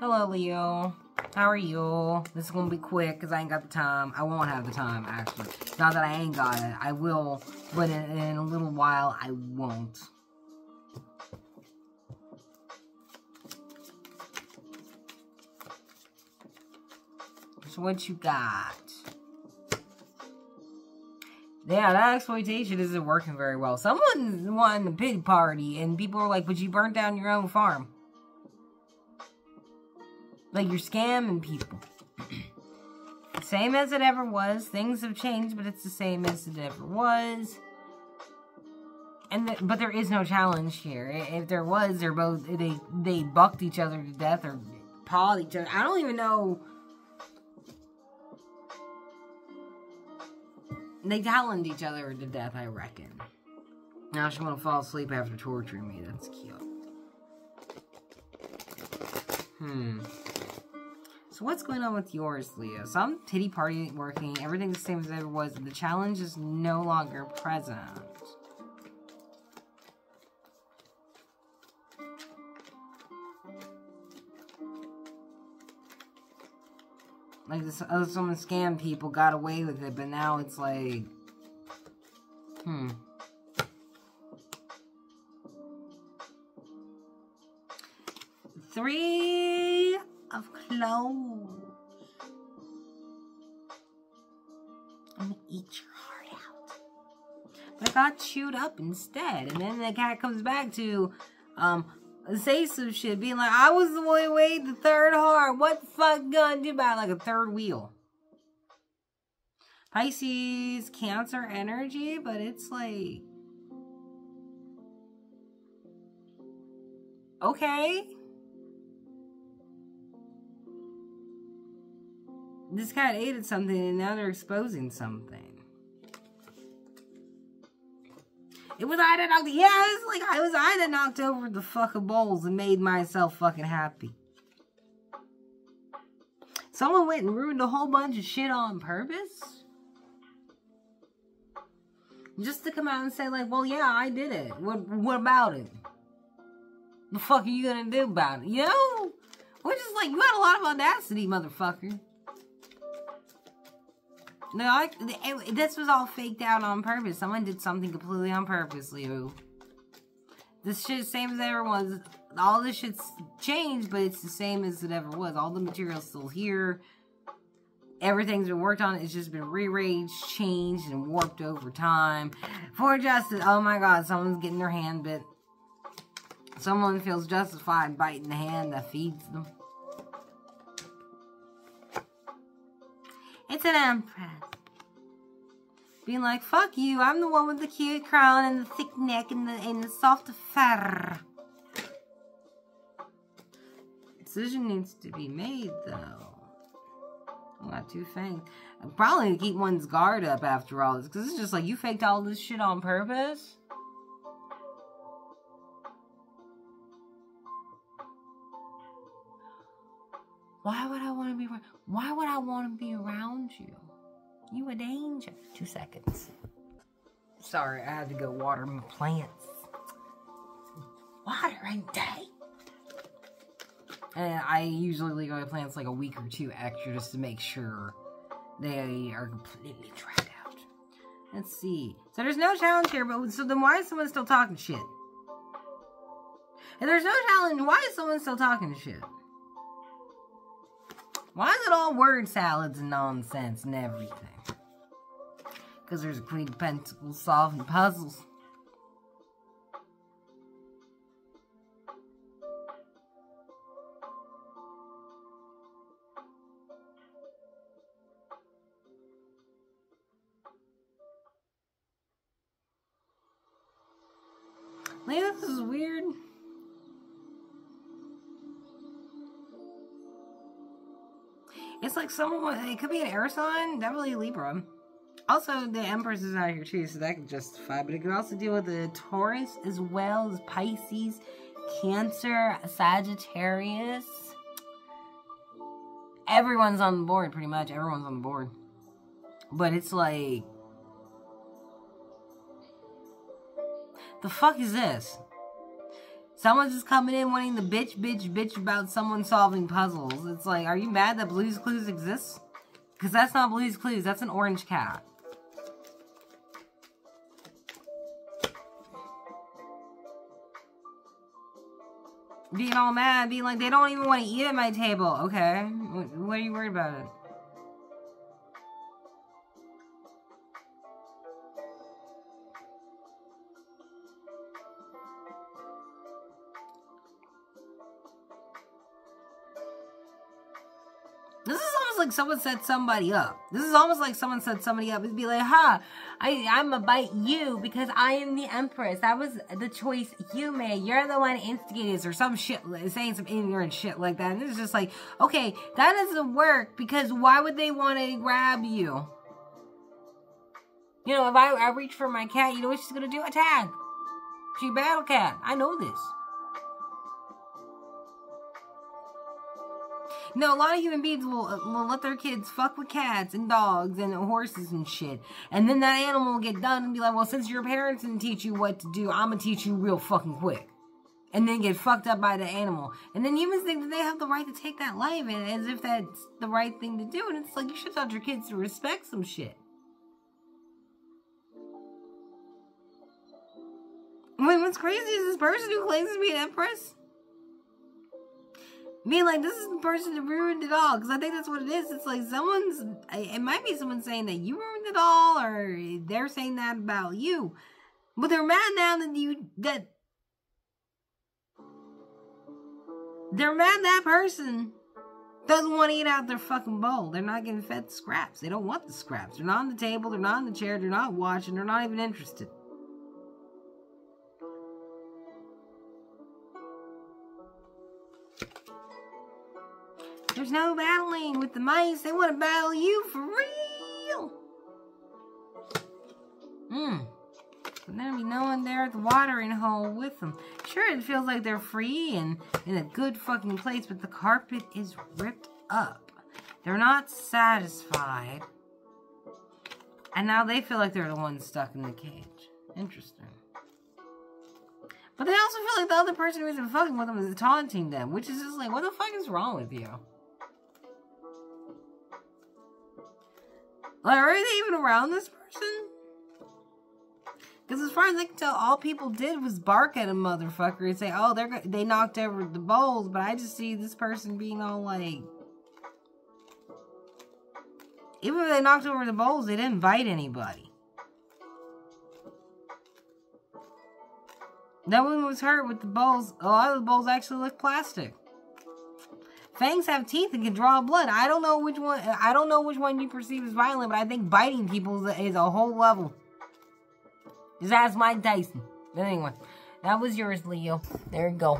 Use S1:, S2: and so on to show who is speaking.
S1: Hello, Leo. How are you? This is gonna be quick because I ain't got the time. I won't have the time, actually. Not that I ain't got it. I will, but in, in a little while, I won't. So what you got? Yeah, that exploitation isn't working very well. Someone won a pig party, and people were like, but you burnt down your own farm. Like, you're scamming people. same as it ever was. Things have changed, but it's the same as it ever was. And the, but there is no challenge here. If there was, they're both they they bucked each other to death or pawed each other. I don't even know They taloned each other to death, I reckon. Now she's gonna fall asleep after torturing me. That's cute. Hmm. So what's going on with yours, Leo? Some titty party working. Everything's the same as it was. The challenge is no longer present. like this other someone scam people got away with it, but now it's like, hmm. Three of clothes. I'm gonna eat your heart out. But I got chewed up instead. And then the cat comes back to, um, say some shit, being like, I was the one who weighed the third heart. What the fuck gonna do about like a third wheel? Pisces, Cancer energy, but it's like, okay. This cat ate something and now they're exposing something. It was I that knocked. Yeah, it was like I was I that knocked over the fucking bowls and made myself fucking happy. Someone went and ruined a whole bunch of shit on purpose. Just to come out and say like, well, yeah, I did it. What what about it? The fuck are you gonna do about it? You know? We're just like, you had a lot of audacity, motherfucker. No, I, it, this was all faked out on purpose. Someone did something completely on purpose, Leo. This shit same as ever was. All this shit's changed, but it's the same as it ever was. All the material's still here. Everything's been worked on. It's just been rearranged, changed, and warped over time. For justice. Oh my god, someone's getting their hand bit. Someone feels justified biting the hand that feeds them. It's an empress. Being like, fuck you, I'm the one with the cute crown and the thick neck and the, and the soft fur. Decision needs to be made, though. Not too faint. Probably keep one's guard up after all this, because it's just like, you faked all this shit on purpose? Why would I want to be around? Why would I want to be around you? You a danger. Two seconds. Sorry, I had to go water my plants. Water a day. And I usually leave my plants like a week or two extra just to make sure they are completely dried out. Let's see. So there's no challenge here, but so then why is someone still talking shit? And there's no challenge, why is someone still talking shit? Why is it all word salads and nonsense and everything? Because there's a Queen of Pentacles solving puzzles. this is weird. It's like someone, it could be an air sign, definitely Libra. Also, the Empress is out here too, so that could justify. But it could also deal with the Taurus as well as Pisces, Cancer, Sagittarius. Everyone's on the board, pretty much. Everyone's on the board. But it's like... The fuck is this? Someone's just coming in wanting to bitch, bitch, bitch about someone solving puzzles. It's like, are you mad that Blue's Clues exists? Because that's not Blue's Clues. That's an orange cat. Being all mad, being like, they don't even want to eat at my table. Okay. What are you worried about it? like someone set somebody up. This is almost like someone set somebody up. It'd be like, huh, I, I'm gonna bite you because I am the empress. That was the choice you made. You're the one instigating instigated or some shit, saying some ignorant shit like that. And it's just like, okay, that doesn't work because why would they want to grab you? You know, if I, I reach for my cat, you know what she's gonna do? Attack. She battle cat. I know this. No, a lot of human beings will, will let their kids fuck with cats and dogs and horses and shit. And then that animal will get done and be like, well, since your parents didn't teach you what to do, I'm gonna teach you real fucking quick. And then get fucked up by the animal. And then humans think that they have the right to take that life and as if that's the right thing to do. And it's like, you should tell your kids to respect some shit. Wait, what's crazy is this person who claims to be an empress me like this is the person that ruined it all because I think that's what it is. It's like someone's. It might be someone saying that you ruined it all, or they're saying that about you, but they're mad now that you that they're mad that person doesn't want to eat out their fucking bowl. They're not getting fed scraps. They don't want the scraps. They're not on the table. They're not on the chair. They're not watching. They're not even interested. There's no battling with the mice. They want to battle you for real. Mmm. But there'll be no one there at the watering hole with them. Sure, it feels like they're free and in a good fucking place, but the carpet is ripped up. They're not satisfied. And now they feel like they're the ones stuck in the cage. Interesting. But they also feel like the other person who isn't fucking with them is taunting them, which is just like, what the fuck is wrong with you? Like, are they even around this person? Because as far as I can tell, all people did was bark at a motherfucker and say, "Oh, they're they knocked over the bowls," but I just see this person being all like, even if they knocked over the bowls, they didn't bite anybody. No one was hurt with the bowls. A lot of the bowls actually look plastic. Fangs have teeth and can draw blood. I don't know which one. I don't know which one you perceive as violent, but I think biting people is a, is a whole level. Just ask Mike Tyson. But anyway, that was yours, Leo. There you go.